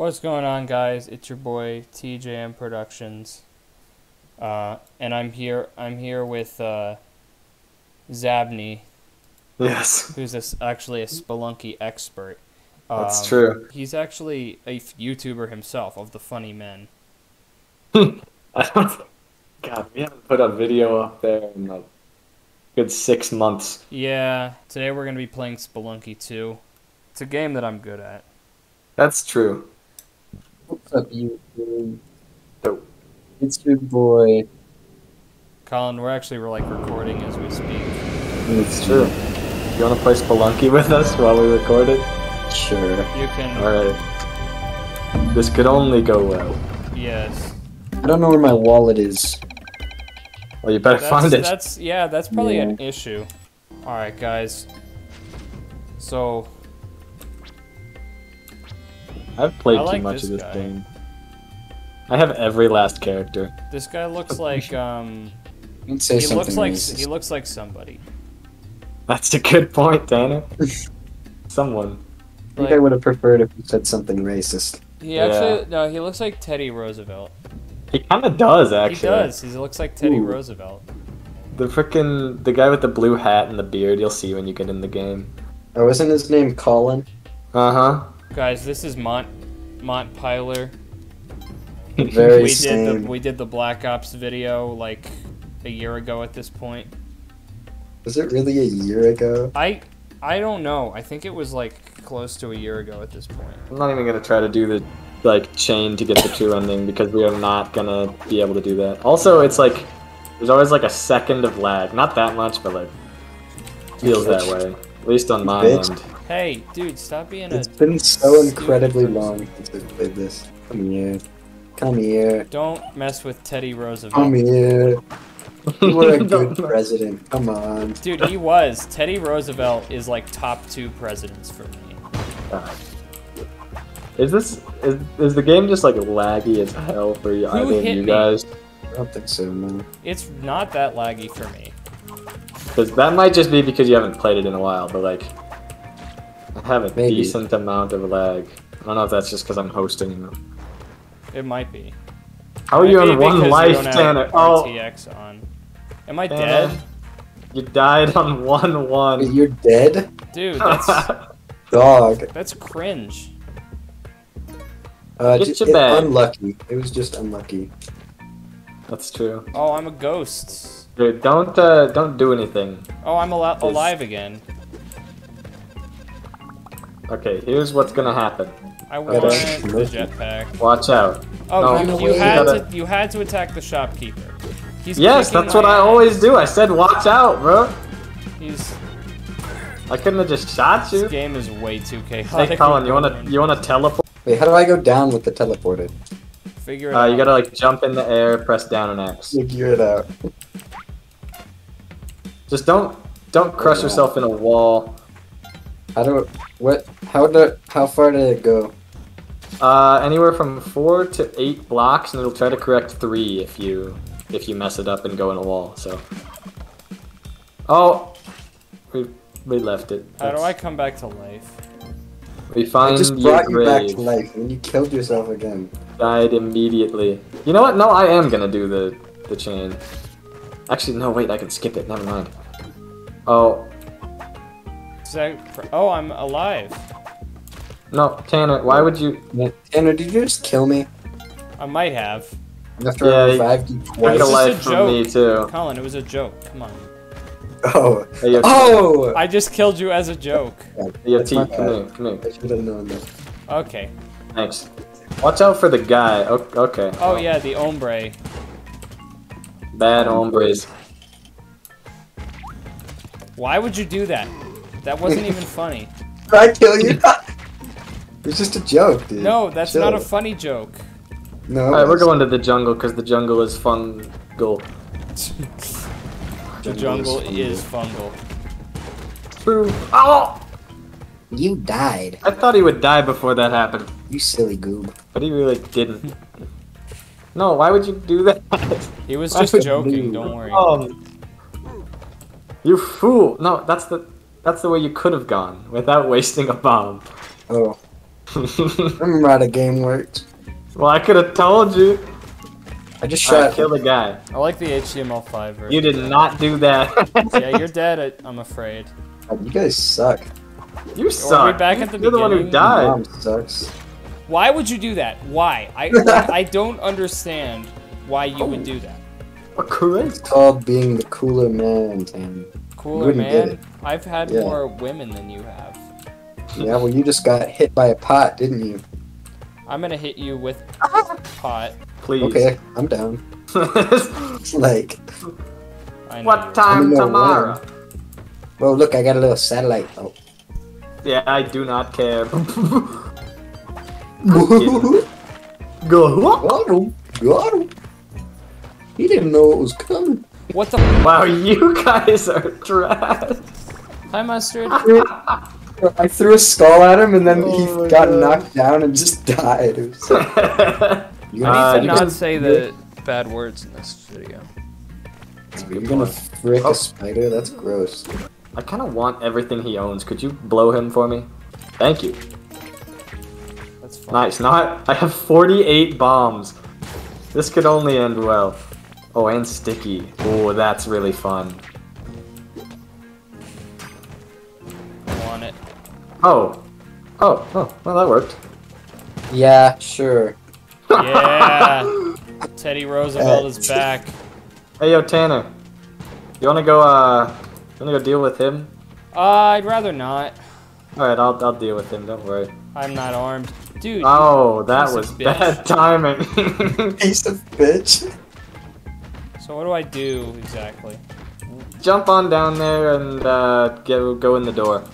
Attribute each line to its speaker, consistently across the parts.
Speaker 1: What's going on, guys? It's your boy TJM Productions, uh, and I'm here. I'm here with uh, Zabney,
Speaker 2: Yes,
Speaker 1: who's a actually a Spelunky expert. Um,
Speaker 2: that's true.
Speaker 1: He's actually a YouTuber himself of the Funny Men.
Speaker 2: God, we haven't put a video up there in a good six months.
Speaker 1: Yeah, today we're gonna be playing Spelunky 2. It's a game that I'm good at.
Speaker 2: That's true.
Speaker 3: What's up, YouTube?
Speaker 2: Dope.
Speaker 3: It's your boy.
Speaker 1: Colin, we're actually we're like recording as we speak.
Speaker 2: It's true. You want to play Spelunky with us while we record it?
Speaker 3: Sure.
Speaker 1: You can.
Speaker 2: All right. This could only go well.
Speaker 1: Yes.
Speaker 3: I don't know where my wallet is.
Speaker 2: Well, you better
Speaker 1: That's,
Speaker 2: find it.
Speaker 1: that's yeah, that's probably
Speaker 3: Yeah.
Speaker 1: an issue. All right, guys. So
Speaker 2: I've played
Speaker 1: I like
Speaker 2: too much
Speaker 1: this
Speaker 2: of this
Speaker 1: guy.
Speaker 2: game. I have every last character.
Speaker 1: this guy looks like um
Speaker 3: Don't say
Speaker 1: he
Speaker 3: something
Speaker 1: looks like
Speaker 3: racist.
Speaker 1: he looks like somebody.
Speaker 2: That's a good point, Dana. Someone.
Speaker 3: I think I would have preferred if you said something racist.
Speaker 1: He
Speaker 2: Yeah.
Speaker 1: actually no, he looks like Teddy Roosevelt.
Speaker 2: He kind of does, actually.
Speaker 1: He does. He looks like Teddy
Speaker 3: Ooh.
Speaker 1: Roosevelt.
Speaker 2: The frickin' the guy with the blue hat and the beard. You'll see when you get in the game.
Speaker 3: Oh, isn't his name Colin?
Speaker 2: Uh huh.
Speaker 1: Guys, this is Mont Mont Piler.
Speaker 3: Very
Speaker 1: we did
Speaker 3: same.
Speaker 1: the we did the Black Ops video like a year ago at this point.
Speaker 3: Was it really a year ago?
Speaker 1: I I don't know. I think it was like close to a year ago at this point.
Speaker 2: I'm not even gonna try to do the like chain to get the true ending because we are not gonna be able to do that. Also, it's like there's always like a second of lag. Not that much, but like feels that way. At least on my
Speaker 3: Bitch.
Speaker 2: end.
Speaker 1: Hey, dude, stop being a
Speaker 3: It's been so incredibly
Speaker 1: person.
Speaker 3: long since I played this. Come here. Come here.
Speaker 1: Don't mess with Teddy Roosevelt.
Speaker 3: Come here. You were a good president. Come on.
Speaker 1: Dude, he was. Teddy Roosevelt is like top two presidents for me.
Speaker 2: Uh, is this is, is the game just like laggy as hell for you, either of
Speaker 1: hit
Speaker 2: you
Speaker 1: me?
Speaker 2: guys?
Speaker 3: I don't think so, man.
Speaker 1: It's not that laggy for me.
Speaker 2: Because that might just be because you haven't played it in a while. But like, I have a
Speaker 3: Maybe.
Speaker 2: decent amount of lag. I don't know if that's just because I'm hosting.
Speaker 1: It might be.
Speaker 2: How are you
Speaker 1: Might
Speaker 2: on one life,
Speaker 1: don't
Speaker 2: Tanner? Oh,
Speaker 1: RTX on. Am I
Speaker 2: Tanner,
Speaker 1: dead?
Speaker 2: You died on one
Speaker 3: Wait,
Speaker 2: one.
Speaker 3: you're dead?
Speaker 1: Dude, that's
Speaker 3: Dog.
Speaker 1: that's cringe.
Speaker 3: Uh,
Speaker 2: Get
Speaker 3: just,
Speaker 2: your bag.
Speaker 3: unlucky. It was just unlucky.
Speaker 2: That's true.
Speaker 1: Oh, I'm a ghost.
Speaker 2: Dude, don't uh, don't do anything.
Speaker 1: Oh, I'm al- alive again.
Speaker 2: Okay, here's what's gonna happen.
Speaker 1: I want
Speaker 3: Okay.
Speaker 1: the jetpack.
Speaker 2: Watch out.
Speaker 1: Oh,
Speaker 2: No,
Speaker 1: you,
Speaker 3: you
Speaker 1: you had
Speaker 2: gotta-
Speaker 1: to you had to attack the shopkeeper. He's
Speaker 2: Yes, that's what
Speaker 1: my
Speaker 2: I always do. I said watch out, bro.
Speaker 1: He's
Speaker 2: I couldn't have just shot you.
Speaker 1: this game is way too chaotic.
Speaker 2: Hey, Colin, you wanna you wanna teleport?
Speaker 3: Wait, how do I go down with the teleported?
Speaker 1: figure it
Speaker 2: Uh,
Speaker 1: out?
Speaker 2: you gotta like jump in the air, press down and X.
Speaker 3: Figure it out.
Speaker 2: Just don't don't crush yourself in a wall.
Speaker 3: How do what? How do how far did it go?
Speaker 2: Uh, anywhere from four to eight blocks, and it'll try to correct three if you if you mess it up and go in a wall. So. Oh, we we left it.
Speaker 1: How do I come back to life?
Speaker 2: We
Speaker 3: I
Speaker 2: find
Speaker 3: just
Speaker 2: your
Speaker 3: brought you back to life, and you killed yourself again.
Speaker 2: Died immediately. You know what? No, I am gonna do the the chain. Actually, no. Wait, I can skip it. Never mind. Oh
Speaker 1: Is that, oh, I'm alive.
Speaker 2: no, Tanner. Why would you?
Speaker 3: Tanner, did you just kill me
Speaker 1: I might have.
Speaker 3: after
Speaker 2: Yeah,
Speaker 3: I
Speaker 2: you-
Speaker 3: revived you
Speaker 2: Took
Speaker 3: twice?
Speaker 2: a
Speaker 1: just a
Speaker 2: life from me too.
Speaker 1: Colin, it was a joke. Come on.
Speaker 3: Oh,
Speaker 2: Hey,
Speaker 3: oh!
Speaker 1: I just killed you as a joke.
Speaker 2: yo,
Speaker 3: That's
Speaker 2: T, come
Speaker 3: bad.
Speaker 2: here, come here.
Speaker 3: I should have known that.
Speaker 1: Okay.
Speaker 2: Thanks. Watch out for the guy. Okay.
Speaker 1: Oh yeah, the ombre.
Speaker 2: Bad hombres.
Speaker 1: Why would you do that? That wasn't even funny.
Speaker 3: Did I kill you? it was just a joke, dude.
Speaker 1: No, that's
Speaker 3: Chill.
Speaker 1: not a funny joke.
Speaker 3: No.
Speaker 2: All right, we're going to the jungle because the jungle is fungal.
Speaker 1: The jungle is fungal.
Speaker 2: True. Oh!
Speaker 3: You died.
Speaker 2: I thought he would die before that happened,
Speaker 3: You silly goob.
Speaker 2: but he really didn't. No, why would you do that?
Speaker 1: He was
Speaker 2: Why
Speaker 1: just joking. Don't worry.
Speaker 2: Um, you fool! No, that's the that's the way you could have gone without wasting a bomb.
Speaker 3: Oh. remember how the game worked.
Speaker 2: well, I could have told you.
Speaker 3: I just
Speaker 2: Alright,
Speaker 3: shot.
Speaker 2: kill the guy.
Speaker 1: I like the HTML5 version.
Speaker 2: You did not do that.
Speaker 1: Yeah, you're dead. I- I'm afraid.
Speaker 3: You guys suck.
Speaker 2: You suck.
Speaker 1: back at the
Speaker 2: You're the one who died.
Speaker 3: Mom sucks.
Speaker 1: Why would you do that? Why? I I don't understand why you would do that.
Speaker 2: What crazy?
Speaker 3: It's called being the cooler man, Tam.
Speaker 1: Cooler
Speaker 3: wouldn't get
Speaker 1: man.
Speaker 3: it.
Speaker 1: I've had
Speaker 3: Yeah.
Speaker 1: more women than you have.
Speaker 3: Yeah, well, you just got hit by a pot, didn't you?
Speaker 1: I'm gonna hit you with pot.
Speaker 2: Please.
Speaker 3: Okay, I'm down. It's like,
Speaker 2: what time
Speaker 3: I'm
Speaker 2: tomorrow?
Speaker 3: well, look, I got a little satellite. Oh.
Speaker 2: Yeah, I do not care.
Speaker 3: got
Speaker 2: Go.
Speaker 3: him. Got him. He didn't know it was coming.
Speaker 1: What the?
Speaker 2: Wow, you guys are trash.
Speaker 1: Hi, mustard.
Speaker 3: I threw a skull at him and then
Speaker 2: Oh
Speaker 3: he got
Speaker 2: God.
Speaker 3: knocked down and just died. It was like, you
Speaker 1: I
Speaker 2: Uh,
Speaker 1: need to
Speaker 2: you
Speaker 1: not say the bad words in this video.
Speaker 3: You're gonna frick
Speaker 2: Oh.
Speaker 3: a spider? That's gross.
Speaker 2: I kind of want everything he owns. Could you blow him for me? Thank you.
Speaker 1: That's fine.
Speaker 2: Nice. Now I, I have 48 bombs. This could only end well. Oh, and sticky. Oh, that's really fun.
Speaker 1: I want it.
Speaker 2: Oh. Oh, oh, well that worked.
Speaker 3: Yeah, sure.
Speaker 1: Yeah. Teddy Roosevelt is back.
Speaker 2: Hey, yo, Tanner. You wanna go, uh, you wanna go deal with him?
Speaker 1: Uh, I'd rather not.
Speaker 2: Alright, I'll, I'll deal with him, don't worry.
Speaker 1: I'm not armed. Dude,
Speaker 2: Oh, that was
Speaker 1: bitch.
Speaker 2: bad timing.
Speaker 3: Piece of bitch.
Speaker 1: So what do I do exactly?
Speaker 2: Jump on down there and, uh, go, go in the door.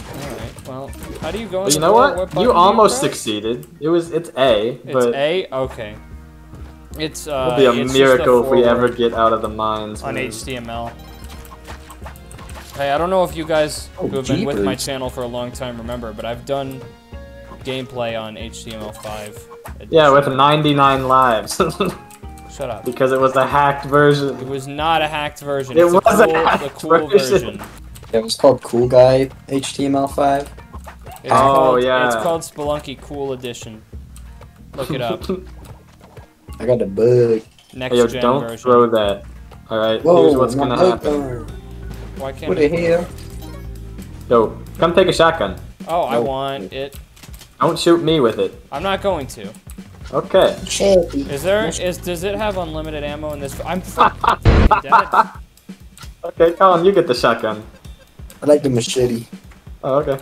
Speaker 1: Alright, well, how do you go in
Speaker 2: But you know
Speaker 1: door?
Speaker 2: what?
Speaker 1: button
Speaker 2: You almost
Speaker 1: press?
Speaker 2: succeeded. It was, it's A,
Speaker 1: It's
Speaker 2: but
Speaker 1: A? Okay. It's, uh,
Speaker 2: it'll be a
Speaker 1: it's just
Speaker 2: miracle if we ever get out of the mines.
Speaker 1: On
Speaker 2: man.
Speaker 1: HTML. Hey, I don't know if you guys
Speaker 3: Oh,
Speaker 1: who have been with my channel for a long time remember, but I've done gameplay on HTML5.
Speaker 2: Yeah, with 99 lives.
Speaker 1: Shut up.
Speaker 2: because it was a hacked version.
Speaker 1: It was not a hacked version.
Speaker 2: It
Speaker 1: it's
Speaker 2: was
Speaker 1: a
Speaker 2: a
Speaker 1: cool,
Speaker 2: hacked
Speaker 1: the cool
Speaker 2: version.
Speaker 1: version.
Speaker 3: It was called Cool Guy HTML5.
Speaker 1: It's
Speaker 2: Oh,
Speaker 1: called,
Speaker 2: yeah.
Speaker 1: It's called Spelunky Cool Edition. Look it up.
Speaker 3: I got the bug.
Speaker 1: Next
Speaker 2: Hey, yo,
Speaker 1: gen
Speaker 2: don't
Speaker 1: version.
Speaker 2: throw that. Alright, here's what's gonna
Speaker 3: bug
Speaker 2: happen.
Speaker 3: gun.
Speaker 1: Why can't
Speaker 3: What
Speaker 1: I?
Speaker 3: the hell?
Speaker 2: Yo, come take a shotgun.
Speaker 1: Oh, I want it.
Speaker 2: Don't shoot me with it.
Speaker 1: I'm not going to.
Speaker 2: Okay.
Speaker 1: Is there? Is does it have unlimited ammo in this? I'm fucking dead.
Speaker 2: Okay, Colin, you get the shotgun.
Speaker 3: I like the machete.
Speaker 2: Oh, okay.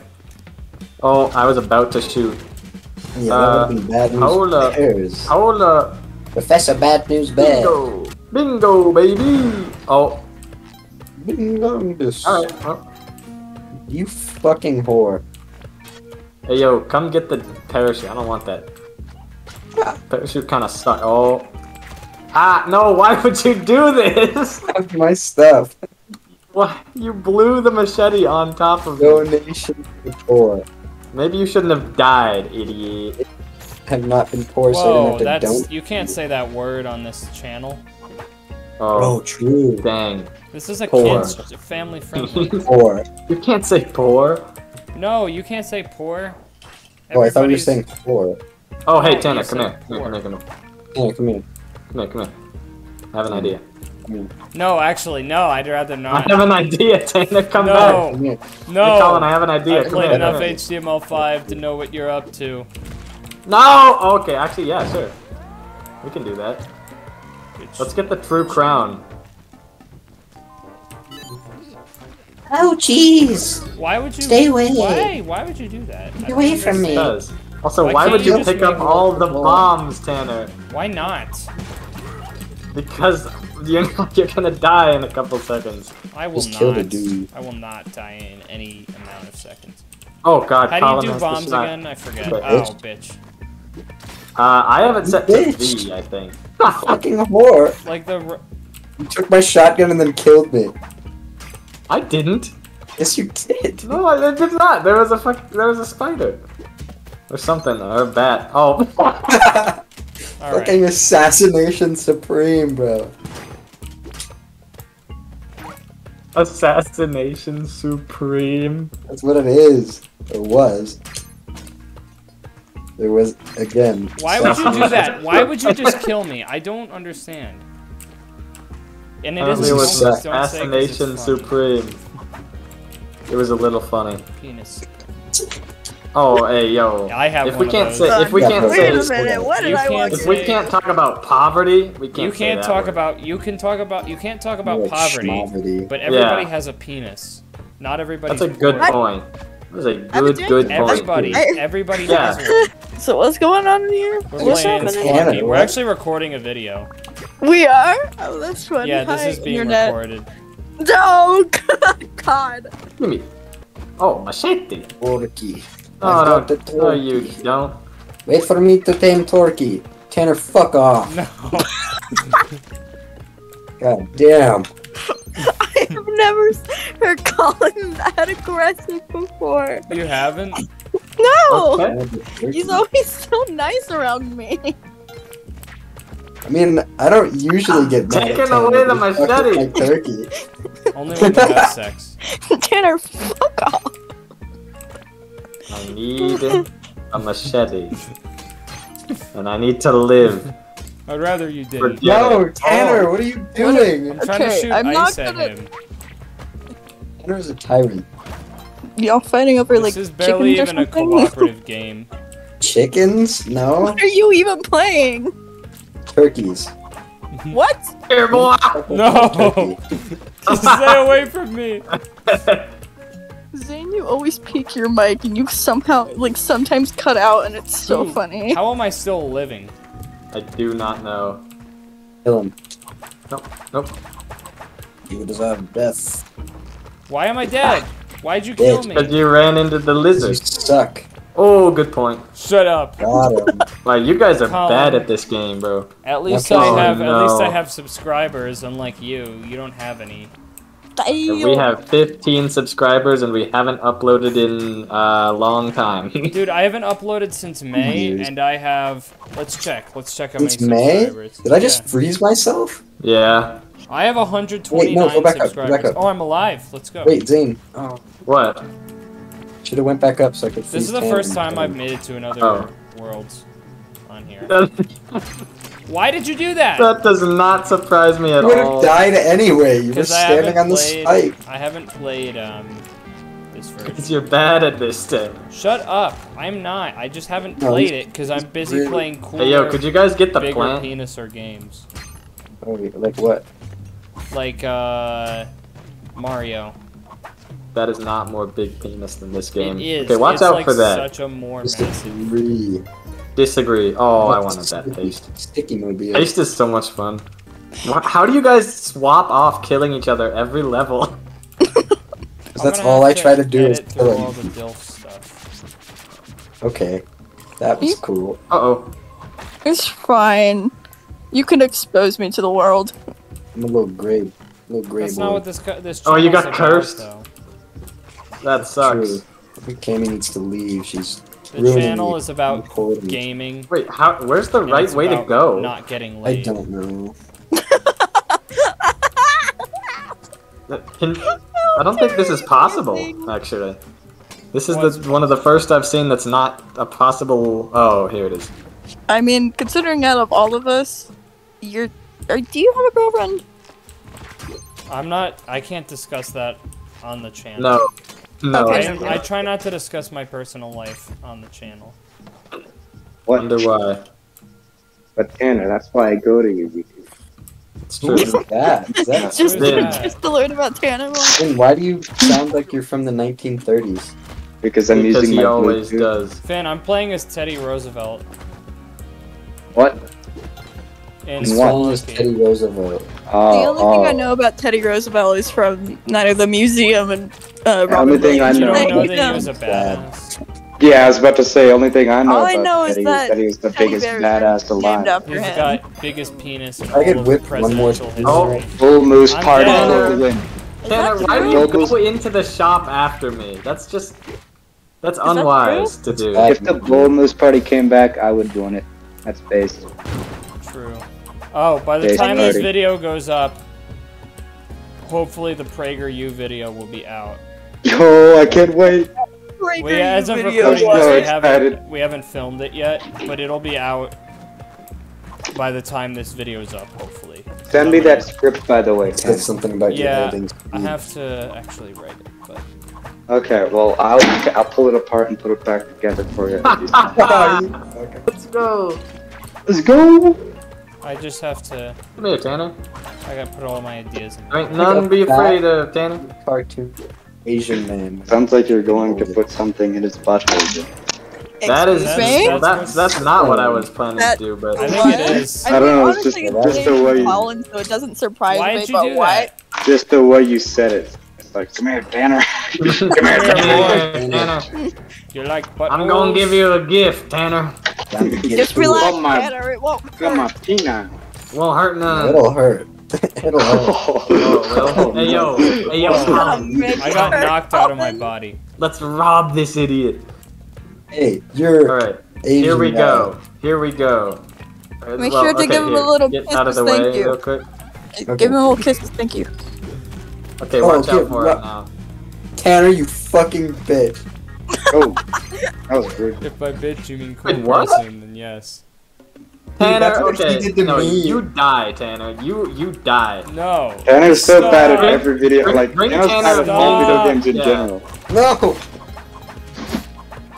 Speaker 2: Oh, I was about to shoot.
Speaker 3: Yeah,
Speaker 2: Uh,
Speaker 3: that would be bad news.
Speaker 2: hold up.
Speaker 3: bears.
Speaker 2: Hold.
Speaker 3: Professor Bad News Bear.
Speaker 2: Bingo! Bingo, baby! Oh,
Speaker 3: Bingongus.
Speaker 2: alright. Well,
Speaker 3: You fucking whore.
Speaker 2: hey, yo, come get the parachute. I don't want that. Parachute kind of suck. Oh. Ah, no, why would you do this?
Speaker 3: My stuff.
Speaker 2: Why? You blew the machete on top of me.
Speaker 3: Donation to poor.
Speaker 2: Maybe you shouldn't have died, idiot.
Speaker 3: Have not been poor, so I
Speaker 1: Whoa,
Speaker 3: don't have to
Speaker 1: that's
Speaker 3: don't.
Speaker 1: you can't say that word on this channel.
Speaker 2: Oh,
Speaker 3: Oh, true.
Speaker 2: dang.
Speaker 1: This is a
Speaker 2: Poor.
Speaker 1: kids family friendly.
Speaker 3: Poor.
Speaker 2: you can't say poor.
Speaker 1: no, you can't say poor.
Speaker 3: Oh, I thought you were saying poor.
Speaker 2: Oh, hey,
Speaker 1: Oh,
Speaker 2: Tanner,
Speaker 1: you
Speaker 2: come here. Come here, come here, come here.
Speaker 3: Come here.
Speaker 2: Come here, come here. I have an idea.
Speaker 1: No, actually, no. I'd rather not.
Speaker 2: I have an idea, Tanner. Come
Speaker 1: No.
Speaker 2: back.
Speaker 3: No, here.
Speaker 2: Hey, Colin, I have an idea.
Speaker 1: I've
Speaker 2: Come
Speaker 1: played
Speaker 2: here.
Speaker 1: enough
Speaker 2: here.
Speaker 1: HTML5 to know what you're up to.
Speaker 2: No! Okay, actually, yeah, sure. We can do that.
Speaker 1: bitch.
Speaker 2: Let's get the true crown.
Speaker 4: Oh, jeez.
Speaker 1: Why would you?
Speaker 4: Stay away.
Speaker 1: Why? Why would you do that? I
Speaker 4: Get away from me.
Speaker 2: Because. Also,
Speaker 1: Why
Speaker 2: why, would
Speaker 1: you
Speaker 2: you pick up all the
Speaker 3: multiple-
Speaker 2: bombs, Tanner?
Speaker 1: Why not?
Speaker 2: Because you're you're gonna die in a couple seconds.
Speaker 1: I will
Speaker 3: Just kill the
Speaker 1: not.
Speaker 3: dude.
Speaker 1: I will not die in any amount of seconds.
Speaker 2: Oh God,
Speaker 1: How
Speaker 2: Colin
Speaker 1: do you do bombs again? I forget.
Speaker 2: Bitch.
Speaker 1: Oh, bitch.
Speaker 2: Uh, I have it set to
Speaker 3: Bitch.
Speaker 2: V, I think.
Speaker 3: Fucking whore.
Speaker 1: Like the.
Speaker 3: You took my shotgun and then killed me.
Speaker 2: I didn't.
Speaker 3: Yes, you did.
Speaker 2: No, I, I did not. There was a fuck. There was a spider. Or something, or a bat. Oh.
Speaker 1: All right.
Speaker 3: Fucking assassination supreme, bro.
Speaker 2: Assassination Supreme.
Speaker 3: That's what it is. There was. There was again.
Speaker 1: Why would you do that? Why would you just kill me? I don't understand. And it
Speaker 2: Only
Speaker 1: isn't
Speaker 2: was
Speaker 1: don't say 'cause it's
Speaker 2: assassination supreme. It was a little funny.
Speaker 1: Penis.
Speaker 2: Oh, hey, yo.
Speaker 1: I have
Speaker 2: if we can't say, if we can't
Speaker 3: but-
Speaker 2: say,
Speaker 4: Wait a minute, what did I walk
Speaker 1: can't
Speaker 2: if we can't talk about poverty, we can't.
Speaker 1: You can't
Speaker 2: that
Speaker 1: talk
Speaker 2: word.
Speaker 1: about you can talk about you can't talk about
Speaker 3: Like
Speaker 1: poverty,
Speaker 3: schmoverty.
Speaker 1: but everybody
Speaker 2: Yeah.
Speaker 1: has a penis. Not everybody.
Speaker 2: That's a good
Speaker 1: poor.
Speaker 2: point. That was a
Speaker 4: I'm
Speaker 2: good,
Speaker 4: doing-
Speaker 2: good point.
Speaker 1: Everybody, everybody
Speaker 2: Yeah.
Speaker 1: has one.
Speaker 4: So what's going on here?
Speaker 1: We're
Speaker 4: What's
Speaker 1: playing
Speaker 4: happening?
Speaker 3: Canada,
Speaker 1: We're actually recording a video.
Speaker 4: We are? Oh, that's funny.
Speaker 1: Yeah, this
Speaker 4: Hi,
Speaker 1: is being
Speaker 4: internet.
Speaker 1: recorded.
Speaker 4: No, God.
Speaker 2: Give me. Oh, machete.
Speaker 3: Torky.
Speaker 2: Oh,
Speaker 3: I've got
Speaker 2: no,
Speaker 3: the
Speaker 2: no, you don't.
Speaker 3: Wait for me to tame Torky. Tanner, fuck off.
Speaker 1: No.
Speaker 3: God damn.
Speaker 4: I have never heard Colin that aggressive before.
Speaker 1: You haven't?
Speaker 4: No!
Speaker 2: Okay.
Speaker 4: He's always so nice around me.
Speaker 3: I mean, I don't usually get mad
Speaker 2: Taking
Speaker 3: at Tanner,
Speaker 2: away the
Speaker 3: but fucking
Speaker 2: machete.
Speaker 3: Like turkey.
Speaker 1: Only when you have sex.
Speaker 4: Tanner, fuck off.
Speaker 2: I need a machete. And I need to live.
Speaker 1: I'd rather you didn't.
Speaker 2: Forget
Speaker 3: No,
Speaker 2: it.
Speaker 3: Tanner, oh. what are you doing?
Speaker 1: I'm trying to
Speaker 4: Okay,
Speaker 1: shoot
Speaker 4: I'm
Speaker 1: ice
Speaker 4: not gonna-
Speaker 1: him.
Speaker 3: Tanner's a tyrant.
Speaker 4: Y'all fighting over like chickens
Speaker 1: This is barely
Speaker 4: chickens or
Speaker 1: even a
Speaker 4: something?
Speaker 1: cooperative game.
Speaker 3: Chickens? No.
Speaker 4: what are you even playing?
Speaker 3: Turkeys.
Speaker 4: What?
Speaker 2: Here!
Speaker 1: No. Stay away from me.
Speaker 4: Zane, you always peek your mic and you somehow, like, sometimes cut out and it's so
Speaker 1: Ooh,
Speaker 4: funny.
Speaker 1: How am I still living?
Speaker 2: I do not know.
Speaker 3: Kill him.
Speaker 2: Nope, nope.
Speaker 3: You deserve death.
Speaker 1: Why am I dead? Why'd you kill
Speaker 3: Bitch.
Speaker 1: me?
Speaker 2: Because you ran into the lizard.
Speaker 3: You suck.
Speaker 2: Oh, good point.
Speaker 1: Shut up.
Speaker 3: Got him.
Speaker 2: Wow, you guys are
Speaker 1: Colin.
Speaker 2: bad at this game, bro.
Speaker 1: At least
Speaker 3: Okay.
Speaker 1: I have. At least I have subscribers, unlike you. You don't have any.
Speaker 2: And we have 15 subscribers and we haven't uploaded in a long time.
Speaker 1: Dude, I haven't uploaded since May,
Speaker 3: Years.
Speaker 1: and I have. Let's check. Let's check how
Speaker 3: Since
Speaker 1: many
Speaker 3: May? Did I just
Speaker 1: Yeah.
Speaker 3: freeze myself?
Speaker 2: yeah.
Speaker 1: I have 129
Speaker 3: Wait, no, go back up,
Speaker 1: subscribers.
Speaker 3: back up.
Speaker 1: Oh, I'm alive. Let's go.
Speaker 3: Wait, Zane. Oh,
Speaker 2: What?
Speaker 3: should have went back up so I could.
Speaker 1: This is the first time
Speaker 3: kill
Speaker 1: I've made it to another
Speaker 2: Oh.
Speaker 1: worlds on here.
Speaker 2: that
Speaker 1: Why did you do that?
Speaker 2: That does not surprise me at all.
Speaker 3: You would have
Speaker 2: all.
Speaker 3: died anyway. You were
Speaker 1: Because
Speaker 3: standing on the
Speaker 1: played.
Speaker 3: spike.
Speaker 1: I haven't played um this
Speaker 2: Because you're bad at this thing.
Speaker 1: Shut up! I'm not. I just haven't
Speaker 3: No,
Speaker 1: played it because I'm busy
Speaker 3: really-
Speaker 1: playing cooler,
Speaker 2: Hey, yo, could you guys get the
Speaker 1: bigger
Speaker 2: plant?
Speaker 1: penis or games
Speaker 3: Oh, wait, like what?
Speaker 1: like uh Mario.
Speaker 2: That is not more big penis than this game.
Speaker 1: It is.
Speaker 2: Okay, watch
Speaker 1: it's
Speaker 2: out
Speaker 1: like
Speaker 2: for that.
Speaker 1: Such a more massive.
Speaker 3: three.
Speaker 2: Disagree. Oh, I wanted that taste.
Speaker 3: Sticky mobile.
Speaker 2: Taste is so much fun. How do you guys swap off killing each other every level?
Speaker 3: 'Cause that's all I try to do is
Speaker 1: edit
Speaker 3: kill
Speaker 1: all
Speaker 3: him.
Speaker 1: the DILF stuff.
Speaker 3: Okay, that was cool.
Speaker 2: Uh oh.
Speaker 4: It's fine. You can expose me to the world.
Speaker 3: I'm a little gray, little gray
Speaker 1: That's
Speaker 3: boy.
Speaker 1: not what this this.
Speaker 2: Oh, you got cursed?
Speaker 1: though.
Speaker 2: That sucks.
Speaker 3: True. I think Cammy needs to leave. She's
Speaker 1: The
Speaker 3: ruining
Speaker 1: channel is about
Speaker 3: Important.
Speaker 1: gaming.
Speaker 2: Wait, how? Where's the right way to go?
Speaker 1: Not getting
Speaker 3: I don't know.
Speaker 2: Can, I don't think this is possible. Actually, this is the one of the first I've seen that's not a possible. Oh, here it is.
Speaker 4: I mean, considering out of all of us, you're. Or do you have a girlfriend?
Speaker 1: I'm not. I can't discuss that on the channel.
Speaker 2: No, no.
Speaker 1: I, am- I try not to discuss my personal life on the channel. What?
Speaker 2: Wonder why.
Speaker 5: But Tanner, that's why I go to you. because
Speaker 2: It's true.
Speaker 3: is that? Is that
Speaker 4: just,
Speaker 2: Vin.
Speaker 4: just to learn about Tanner more.
Speaker 3: Vin, why do you sound like you're from the 1930s?
Speaker 5: Because I'm
Speaker 2: because
Speaker 5: using
Speaker 2: he
Speaker 5: my
Speaker 2: always
Speaker 5: Bluetooth.
Speaker 2: does.
Speaker 1: Finn, I'm playing as Teddy Roosevelt
Speaker 5: What?
Speaker 1: in
Speaker 3: He's
Speaker 5: what?
Speaker 3: calling us Teddy Roosevelt.
Speaker 5: Oh,
Speaker 4: the only thing oh, I
Speaker 5: oh.
Speaker 4: know about Teddy Roosevelt is from neither the museum and uh,
Speaker 5: The
Speaker 4: Robert
Speaker 5: only thing I
Speaker 4: Williams.
Speaker 1: You
Speaker 5: know
Speaker 1: don't know
Speaker 5: about-
Speaker 1: that he was a
Speaker 3: Bad.
Speaker 1: badass.
Speaker 5: Yeah, I was about to say. Only thing I know
Speaker 4: All I
Speaker 5: about
Speaker 4: know is that
Speaker 5: that he was the
Speaker 4: Teddy
Speaker 5: biggest
Speaker 4: bears
Speaker 5: badass
Speaker 4: are
Speaker 5: alive.
Speaker 4: named after
Speaker 1: He's
Speaker 4: him.
Speaker 1: got biggest penis in
Speaker 3: I could
Speaker 1: all of
Speaker 3: whip one more-
Speaker 1: presidential
Speaker 2: Oh.
Speaker 1: history.
Speaker 5: Bull moose
Speaker 1: I'm
Speaker 5: party
Speaker 1: dead.
Speaker 5: for the win.
Speaker 2: Tanner, why do you go into the shop after me? That's just. That's
Speaker 4: that
Speaker 2: unwise to do.
Speaker 3: Uh,
Speaker 5: If the bull moose party came back, I would join it. That's based.
Speaker 1: True. Oh, by the
Speaker 5: Base
Speaker 1: time this video goes up, hopefully the PragerU video will be out.
Speaker 5: Yo, I can't wait.
Speaker 1: We, as of
Speaker 4: video
Speaker 1: recording this, we haven't, we haven't filmed it yet, but it'll be out by the time this video is up, hopefully.
Speaker 5: Send me that script, by the way.
Speaker 3: It said something about your
Speaker 1: Yeah. I have to actually write it, but
Speaker 5: Okay, well, I'll I'll pull it apart and put it back together for you.
Speaker 2: Let's go.
Speaker 5: Let's go.
Speaker 1: I just have to.
Speaker 2: Come here, Tanner.
Speaker 1: I gotta put all my ideas in.
Speaker 2: Ain't none be afraid of Tanner.
Speaker 3: cartoon Asian man.
Speaker 5: Sounds like you're going to put something in his butthole.
Speaker 2: That is
Speaker 1: That's-
Speaker 4: me?
Speaker 2: well, that's that's not what I was planning
Speaker 4: That-
Speaker 2: to do, but
Speaker 1: I think
Speaker 4: What?
Speaker 1: it is.
Speaker 5: I don't know, it's
Speaker 4: honestly,
Speaker 5: just-
Speaker 4: it's
Speaker 5: just the
Speaker 4: named
Speaker 5: way you-
Speaker 4: Colin, so it doesn't surprise
Speaker 1: Why
Speaker 4: me.
Speaker 1: did you
Speaker 4: but
Speaker 1: do
Speaker 4: what?
Speaker 1: that?
Speaker 5: Just the way you said it. It's like, come here, Tanner.
Speaker 2: come here, Tanner. Tanner.
Speaker 1: You're like,
Speaker 2: I'm gonna give you a gift, Tanner.
Speaker 4: Just relax, Tanner. It won't
Speaker 5: Come on,
Speaker 4: hurt.
Speaker 5: Tina.
Speaker 2: Won't hurt none.
Speaker 3: It'll hurt. It'll hurt.
Speaker 2: Oh. Hey yo, hey yo,
Speaker 4: Um,
Speaker 1: I got knocked out of my body.
Speaker 2: let's rob this idiot.
Speaker 3: Hey, you're
Speaker 2: All right,
Speaker 3: Asian.
Speaker 2: here we
Speaker 3: guy.
Speaker 2: go. Here we go. Alright,
Speaker 4: Make sure to give him a little
Speaker 2: Get
Speaker 4: kiss
Speaker 2: out of the
Speaker 4: thank
Speaker 2: way
Speaker 4: you.
Speaker 2: real quick.
Speaker 4: Give him a little kiss. Thank you.
Speaker 2: Okay,
Speaker 3: Oh,
Speaker 2: watch
Speaker 3: here,
Speaker 2: out for
Speaker 3: ru-
Speaker 2: it now.
Speaker 3: Tanner, you fucking bitch.
Speaker 5: Oh, that was rude.
Speaker 1: If by bitch you mean
Speaker 2: Wait,
Speaker 1: cool
Speaker 2: what?
Speaker 1: person, then yes.
Speaker 2: Tanner,
Speaker 3: that's
Speaker 2: okay,
Speaker 3: he did to
Speaker 2: no,
Speaker 3: me.
Speaker 2: you die, Tanner. You you die.
Speaker 1: No.
Speaker 5: Tanner's so
Speaker 1: Stop.
Speaker 5: bad at every video.
Speaker 2: Bring-
Speaker 5: like,
Speaker 2: bring
Speaker 5: Tanner's bad at
Speaker 2: Tanner
Speaker 5: all video
Speaker 1: back.
Speaker 5: games in
Speaker 2: Yeah.
Speaker 5: general.
Speaker 3: No.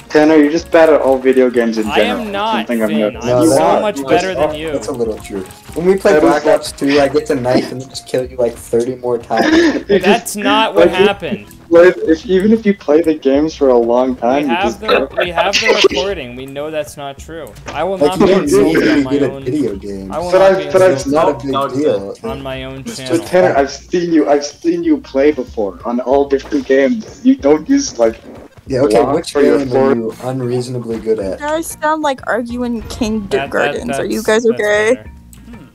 Speaker 5: Tanner, you're just bad at all video games in general.
Speaker 1: I
Speaker 5: general.
Speaker 1: am not,
Speaker 5: Something I've
Speaker 1: Finn.
Speaker 5: noticed.
Speaker 1: I'm
Speaker 3: No,
Speaker 1: so
Speaker 3: that's-
Speaker 1: much
Speaker 3: that's-
Speaker 1: better than you.
Speaker 3: That's a little true. When we play
Speaker 5: That
Speaker 3: Black Ops 2, I get to knife and just kill you like 30 more times.
Speaker 5: You just-
Speaker 1: That's not what
Speaker 5: like,
Speaker 1: happened.
Speaker 5: Like, if even if you play the games for a long
Speaker 1: We
Speaker 5: time, you
Speaker 1: have
Speaker 5: just
Speaker 1: the we have the recording. We know that's not true. I will
Speaker 3: Like
Speaker 1: not
Speaker 3: you
Speaker 1: be
Speaker 3: don't need to
Speaker 1: insulted on my own
Speaker 3: video games.
Speaker 1: I will
Speaker 5: But
Speaker 1: not
Speaker 5: I've-
Speaker 1: be
Speaker 5: but
Speaker 3: It's not a big
Speaker 2: No,
Speaker 3: deal.
Speaker 1: on my own
Speaker 5: But
Speaker 1: channel.
Speaker 5: Tanner, I've seen you. I've seen you play before on all different games. You don't use like.
Speaker 3: Yeah, okay,
Speaker 5: Block
Speaker 3: which
Speaker 5: for
Speaker 3: game are
Speaker 5: forward.
Speaker 3: you unreasonably good at?
Speaker 4: You guys sound like arguing
Speaker 1: That- that-
Speaker 4: kindergartens. Are you guys okay?
Speaker 1: better.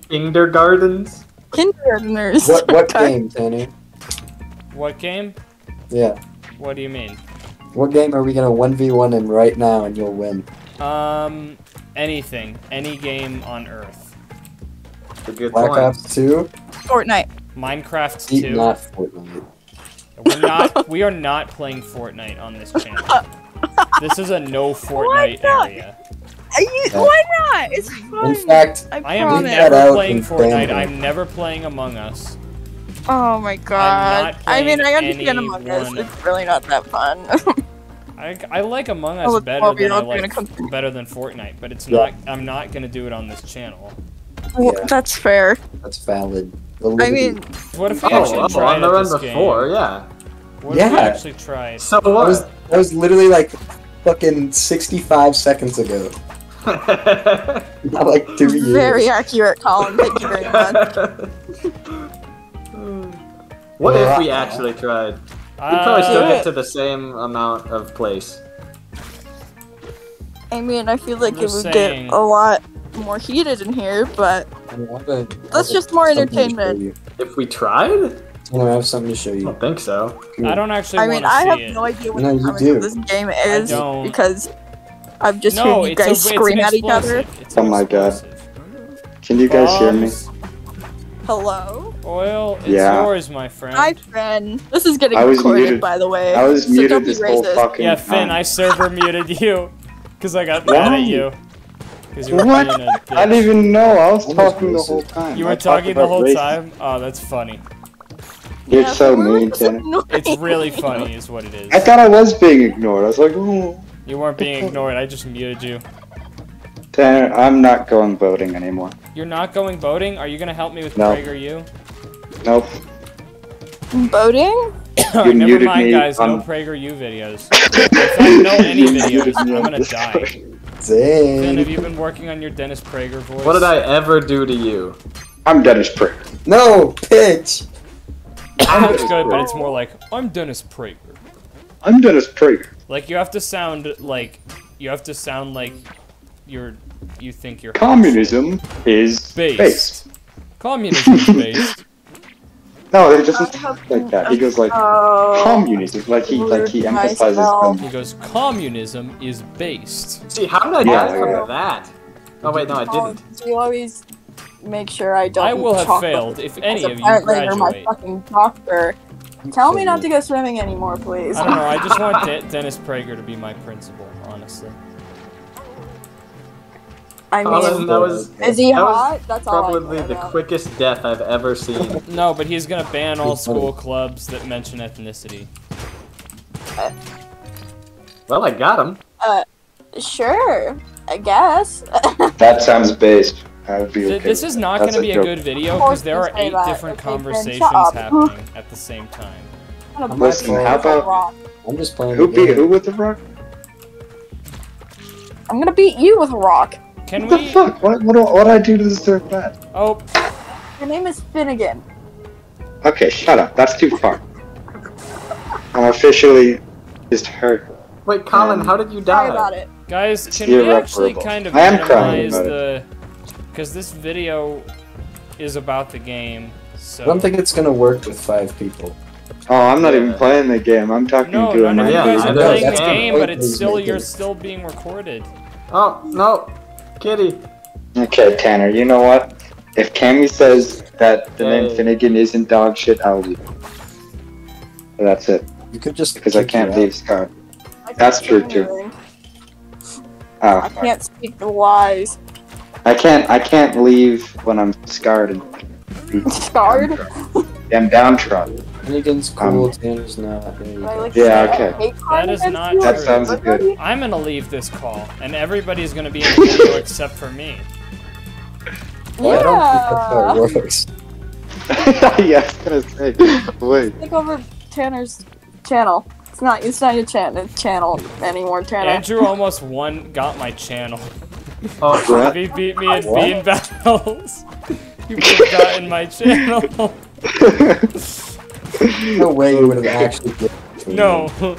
Speaker 2: Kindergartens.
Speaker 4: Kindergarteners.
Speaker 3: What what game, Tanner?
Speaker 1: What game?
Speaker 3: Yeah.
Speaker 1: What do you mean?
Speaker 3: What game are we gonna 1v1 in right now and you'll win?
Speaker 1: Um, anything, any game on Earth.
Speaker 2: That's good
Speaker 3: Black
Speaker 2: point.
Speaker 3: Ops 2?
Speaker 4: Fortnite.
Speaker 1: Minecraft 2.
Speaker 3: not Fortnite.
Speaker 1: We're not. We are not playing Fortnite on this channel. This is a no Fortnite
Speaker 4: not?
Speaker 1: area.
Speaker 4: Are you, why not? It's fun.
Speaker 3: In fact,
Speaker 4: I
Speaker 1: I am never playing Fortnite.
Speaker 3: ban.
Speaker 1: I'm never playing Among Us.
Speaker 4: Oh my god. I mean, I
Speaker 1: playing
Speaker 4: understand Among Us.
Speaker 1: anyone.
Speaker 4: It's really not that fun.
Speaker 1: I, I like Among
Speaker 4: Oh,
Speaker 1: Us
Speaker 4: the
Speaker 1: better than I like better than Fortnite, but it's
Speaker 3: Yeah.
Speaker 1: not. I'm not gonna do it on this channel.
Speaker 4: Well,
Speaker 3: Yeah.
Speaker 4: That's fair.
Speaker 3: that's valid.
Speaker 4: I mean,
Speaker 1: What if we
Speaker 2: Oh,
Speaker 1: actually
Speaker 2: oh,
Speaker 1: tried
Speaker 2: on the run
Speaker 1: this
Speaker 2: before,
Speaker 1: game?
Speaker 2: yeah.
Speaker 1: What if we
Speaker 3: Yeah.
Speaker 1: actually tried?
Speaker 2: So
Speaker 3: that was
Speaker 2: what?
Speaker 3: that was literally like fucking 65 seconds ago. Not like two years.
Speaker 4: very accurate, Colin. Thank you very much.
Speaker 2: what if we
Speaker 3: Uh,
Speaker 2: actually tried? We'd
Speaker 1: Uh,
Speaker 2: probably still get to the same amount of place.
Speaker 4: I mean, I feel like
Speaker 1: I'm
Speaker 4: it would
Speaker 1: saying.
Speaker 4: get a lot more heated in here, but
Speaker 3: I have
Speaker 4: That's just more
Speaker 3: something to show
Speaker 4: entertainment.
Speaker 2: If we tried?
Speaker 3: I have something to show
Speaker 2: I
Speaker 3: you.
Speaker 2: don't think so.
Speaker 1: I don't actually
Speaker 4: I mean, I have
Speaker 1: it.
Speaker 4: no idea what
Speaker 3: No,
Speaker 4: the
Speaker 3: do.
Speaker 4: this game is because I've just
Speaker 1: no,
Speaker 4: heard you guys
Speaker 1: a,
Speaker 4: scream at each other.
Speaker 1: explosive. It's
Speaker 5: Oh my God. Can you guys hear me?
Speaker 4: Hello,
Speaker 1: Oil, it's
Speaker 5: Yeah.
Speaker 1: yours, my friend.
Speaker 4: hi friend. This is getting
Speaker 5: I was
Speaker 4: recorded,
Speaker 5: muted.
Speaker 4: by the way.
Speaker 5: I was
Speaker 4: so
Speaker 5: muted
Speaker 4: be
Speaker 5: this whole fucking
Speaker 1: yeah,
Speaker 5: time.
Speaker 1: Finn, I server muted you because I got mad at you. Because you were
Speaker 5: What?
Speaker 1: being.
Speaker 5: I didn't even know. I was talking the whole time.
Speaker 1: You were talking the whole
Speaker 5: race.
Speaker 1: time. Oh, that's funny.
Speaker 5: You're
Speaker 4: Yeah,
Speaker 5: so mean,
Speaker 4: just
Speaker 5: Tanner.
Speaker 1: It's really funny, is what it is.
Speaker 5: I thought I was being ignored. I was like, oh.
Speaker 1: You weren't being ignored. I just muted you.
Speaker 5: Tanner, I'm not going voting anymore.
Speaker 1: You're not going voting? Are you gonna help me with
Speaker 5: No.
Speaker 1: PragerU?
Speaker 5: Nope.
Speaker 4: Boating?
Speaker 1: Never
Speaker 5: muted
Speaker 1: mind,
Speaker 5: me
Speaker 1: guys. No PragerU videos. if I know any videos, I'm gonna
Speaker 5: Discord.
Speaker 1: Die. Finn, have you been working on your Dennis Prager voice?
Speaker 2: What did I ever do to you?
Speaker 5: I'm Dennis Prager.
Speaker 3: No, pitch.
Speaker 1: That's good, but it's more like I'm Dennis Prager.
Speaker 5: I'm Dennis Prager.
Speaker 1: Like you have to sound like you have to sound like you're you think you're
Speaker 5: Communism is
Speaker 1: based.
Speaker 5: based.
Speaker 1: Communism is based.
Speaker 5: No, it doesn't sound like that. He goes like communism, like he like he emphasizes.
Speaker 4: myself.
Speaker 1: He goes, communism is based.
Speaker 2: See, how did I
Speaker 5: Yeah,
Speaker 2: die from
Speaker 5: yeah.
Speaker 2: that? Oh wait, no, I didn't.
Speaker 4: do you always make sure I don't
Speaker 1: I will have failed if any of you
Speaker 4: apparently you're my fucking doctor. Tell me not to go swimming anymore, please.
Speaker 1: I don't know. I just want De- Dennis Prager to be my principal, honestly.
Speaker 4: I
Speaker 2: Colin,
Speaker 4: mean,
Speaker 2: that was
Speaker 4: is he
Speaker 2: that was
Speaker 4: hot? That's
Speaker 2: probably
Speaker 4: care
Speaker 2: the
Speaker 4: about.
Speaker 2: quickest death I've ever seen.
Speaker 1: No, but he's gonna ban all school clubs that mention ethnicity.
Speaker 2: Well, I got him.
Speaker 4: Uh, Sure, I guess.
Speaker 5: That sounds based. I would be okay.
Speaker 1: This is not gonna be a
Speaker 5: joke.
Speaker 1: good video because there are eight
Speaker 4: that.
Speaker 1: different
Speaker 4: Okay,
Speaker 1: conversations happening at the same time.
Speaker 4: I'm gonna
Speaker 3: Listen,
Speaker 5: how about-
Speaker 4: rock.
Speaker 3: I'm just playing.
Speaker 5: Who beat who with the rock?
Speaker 4: I'm gonna beat you with a rock.
Speaker 1: Can
Speaker 5: What the fuck? What what what did I do to deserve that?
Speaker 1: Oh,
Speaker 4: Your name is Finnegan.
Speaker 5: Okay, shut up. That's too far. I'm officially just hurt.
Speaker 2: Wait, Colin,
Speaker 5: Um,
Speaker 2: how did you die?
Speaker 4: about it.
Speaker 1: guys, can
Speaker 5: You're
Speaker 1: we actually kind of
Speaker 5: I am crying
Speaker 1: minimize
Speaker 5: about
Speaker 1: the? Because this video is about the game, so.
Speaker 3: I don't think it's gonna work with five people.
Speaker 5: Oh, I'm not even playing the game. I'm talking
Speaker 1: No,
Speaker 5: to
Speaker 1: none of
Speaker 5: my
Speaker 1: you guys
Speaker 2: I
Speaker 1: are playing the game, but it's still you're still being recorded.
Speaker 2: Oh no, Kitty.
Speaker 5: Okay, Tanner. You know what? If Cammy says that the name Finnegan isn't dog shit, I'll leave. That's it.
Speaker 3: You could just
Speaker 5: Because I can't leave
Speaker 3: out.
Speaker 5: Scott. That's
Speaker 4: can't
Speaker 5: true,
Speaker 4: say
Speaker 5: too. Oh,
Speaker 4: I can't speak the lies.
Speaker 5: I can't. I can't leave when I'm scarred and
Speaker 4: Scarred?
Speaker 5: I'm downtrodden.
Speaker 3: Finnegan's
Speaker 5: Um.
Speaker 3: Tanner's not. There you
Speaker 4: Did I,
Speaker 3: go.
Speaker 4: like,
Speaker 5: Yeah, okay.
Speaker 4: hate
Speaker 1: That is not
Speaker 4: you?
Speaker 1: true.
Speaker 5: That sounds good.
Speaker 1: I'm gonna leave this call, and everybody's gonna be in the video except for me.
Speaker 3: Well, I don't think that's how
Speaker 4: Yeah.
Speaker 3: it works.
Speaker 5: yeah, I was gonna say. Wait.
Speaker 4: Take over Tanner's channel. It's not. It's not your channel channel anymore, Tanner.
Speaker 1: Andrew almost won, got my channel.
Speaker 2: Oh,
Speaker 5: What?
Speaker 1: He beat me at
Speaker 3: What?
Speaker 1: bean battles. You would have gotten my channel.
Speaker 3: No way you would have actually. given it to me.
Speaker 1: No,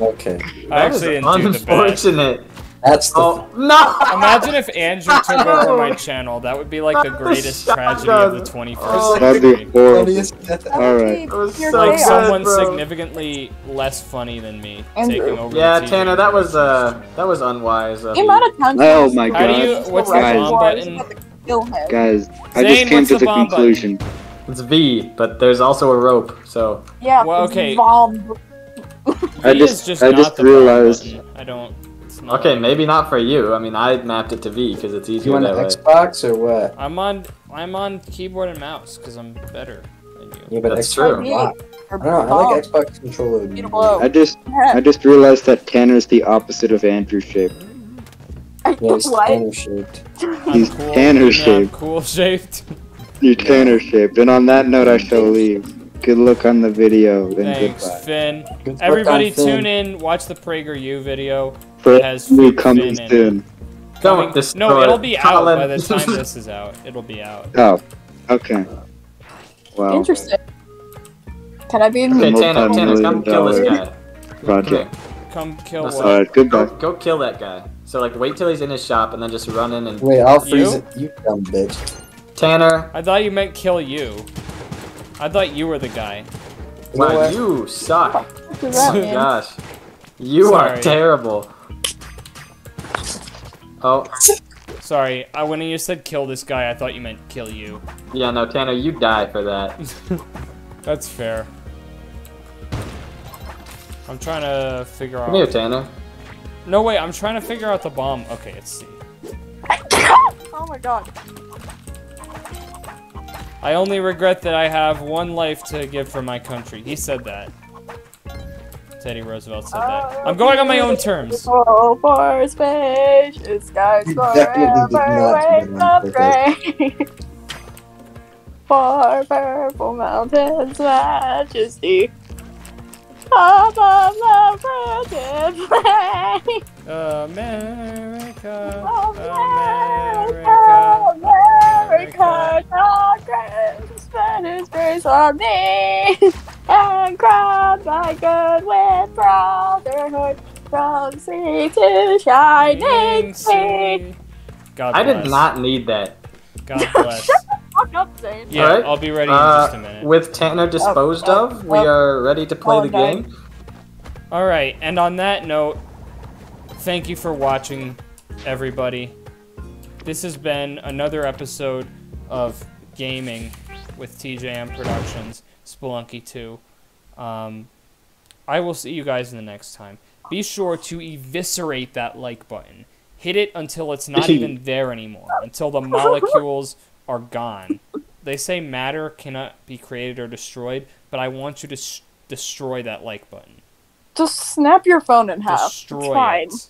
Speaker 3: Okay.
Speaker 1: I
Speaker 2: that is
Speaker 1: actually didn't do the
Speaker 2: unfortunate.
Speaker 3: That's the.
Speaker 2: Oh no!
Speaker 1: Imagine if Andrew took over my channel. That would be like the greatest tragedy of the 21st
Speaker 2: Oh.
Speaker 5: That'd be
Speaker 1: century.
Speaker 5: horrible.
Speaker 3: funniest death
Speaker 4: That
Speaker 3: ever.
Speaker 4: would
Speaker 5: Alright.
Speaker 4: be
Speaker 2: It was
Speaker 4: pure
Speaker 1: Like
Speaker 4: chaos.
Speaker 2: good.
Speaker 1: someone
Speaker 2: bro.
Speaker 1: significantly less funny than me
Speaker 4: Andrew.
Speaker 1: taking over.
Speaker 2: Yeah,
Speaker 1: the
Speaker 2: Tanner, that was uh, that was unwise. Of
Speaker 4: The
Speaker 2: you.
Speaker 4: amount of times
Speaker 5: Oh my
Speaker 4: was
Speaker 1: How do
Speaker 5: God.
Speaker 1: you? What's the
Speaker 5: Guys.
Speaker 1: bomb button?
Speaker 5: Guys, I
Speaker 1: Zane,
Speaker 5: just came to
Speaker 1: the
Speaker 5: the
Speaker 1: bomb button?
Speaker 5: Conclusion.
Speaker 2: It's V, but there's also a rope. So
Speaker 4: Yeah.
Speaker 1: Well,
Speaker 4: it's
Speaker 1: okay.
Speaker 4: Bomb.
Speaker 5: I
Speaker 1: V
Speaker 5: just-
Speaker 1: is just
Speaker 5: I
Speaker 1: not
Speaker 5: just
Speaker 1: the
Speaker 5: realized-
Speaker 1: I don't. It's not.
Speaker 2: okay, maybe not for you. I mean, I mapped it to V because it's easier
Speaker 3: on
Speaker 2: that way.
Speaker 3: Xbox or what?
Speaker 1: I'm on. I'm on keyboard and mouse because I'm better than you.
Speaker 3: Yeah, but
Speaker 2: That's
Speaker 3: Xbox.
Speaker 2: true.
Speaker 3: a. I don't know. I like Xbox controller.
Speaker 5: I just I just realized that Tanner's the opposite of Andrew shape.
Speaker 3: Yeah, it's
Speaker 4: what?
Speaker 3: Tanner shaped.
Speaker 1: I'm
Speaker 5: He's
Speaker 1: cool.
Speaker 5: Tanner
Speaker 1: you know, I'm
Speaker 5: shaped.
Speaker 1: cool shaped.
Speaker 5: You're Tanner shaped. And on that note, I shall leave. Good luck on the video and
Speaker 1: Thanks,
Speaker 5: goodbye.
Speaker 1: Finn.
Speaker 3: Good
Speaker 1: Everybody
Speaker 3: on Finn.
Speaker 1: tune in. Watch the PragerU video.
Speaker 5: For
Speaker 1: It has
Speaker 5: me
Speaker 1: Finn
Speaker 5: coming
Speaker 1: in it.
Speaker 5: soon.
Speaker 2: Don't destroy
Speaker 1: No, it'll be out by the time this is out. It'll be out.
Speaker 5: Oh, okay. Wow.
Speaker 4: Interesting. Can I be in
Speaker 2: Okay,
Speaker 5: Multi-
Speaker 2: Tanner, Tanner, come kill this guy.
Speaker 5: Project.
Speaker 1: Come kill
Speaker 2: That's
Speaker 1: what?
Speaker 5: Alright,
Speaker 2: Go,
Speaker 5: goodbye.
Speaker 2: go kill that guy. So like, wait till he's in his shop and then just run in and
Speaker 3: Wait, I'll freeze
Speaker 1: You?
Speaker 3: it. You dumb bitch.
Speaker 2: Tanner.
Speaker 1: I thought you meant kill you. I thought you were the guy.
Speaker 3: You
Speaker 2: Wow, you suck.
Speaker 4: What does that mean?
Speaker 2: Gosh, you are terrible. Oh,
Speaker 1: Sorry, I, when you said kill this guy, I thought you meant kill you.
Speaker 2: yeah, no, Tanner, you die for that.
Speaker 1: That's fair. I'm trying to figure
Speaker 2: Come here. Tanner.
Speaker 1: No, wait, I'm trying to figure out the bomb. Okay, it's C.
Speaker 4: Oh my god.
Speaker 1: I only regret that I have one life to give for my country. He said that. Teddy Roosevelt said that. Oh, I'm going on my own terms.
Speaker 4: Go for space, the sky's
Speaker 3: You definitely did
Speaker 4: forever
Speaker 3: not
Speaker 4: waves
Speaker 3: do that
Speaker 4: of gray. For purple mountains, majesty. Above the mountain plain.
Speaker 1: America,
Speaker 4: America,
Speaker 1: America,
Speaker 4: America, God grant Spanish grace on me, and crown my good with brotherhood from sea to shining sea.
Speaker 1: God
Speaker 2: I did not need that.
Speaker 1: God bless.
Speaker 4: Up,
Speaker 1: Yeah,
Speaker 2: Alright.
Speaker 1: I'll be ready in
Speaker 2: Uh,
Speaker 1: just a minute.
Speaker 2: with Tanner disposed
Speaker 4: oh,
Speaker 2: of, we
Speaker 4: oh.
Speaker 2: are ready to play
Speaker 4: Oh,
Speaker 2: the
Speaker 4: no.
Speaker 2: game.
Speaker 1: All right, and on that note, thank you for watching, everybody. This has been another episode of Gaming with TJM Productions, Spelunky 2. Um, I will see you guys in the next time. Be sure to eviscerate that like button. Hit it until it's not even there anymore, until the molecules are gone. They say matter cannot be created or destroyed, but I want you to destroy that like button.
Speaker 6: Just snap your phone in half.
Speaker 1: Destroy it.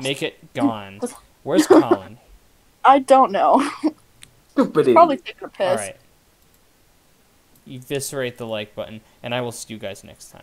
Speaker 1: Make it gone. Where's Colin?
Speaker 6: I don't know.
Speaker 2: Stupid.
Speaker 6: Probably take a piss.
Speaker 1: All right. Eviscerate the like button, and I will see you guys next time.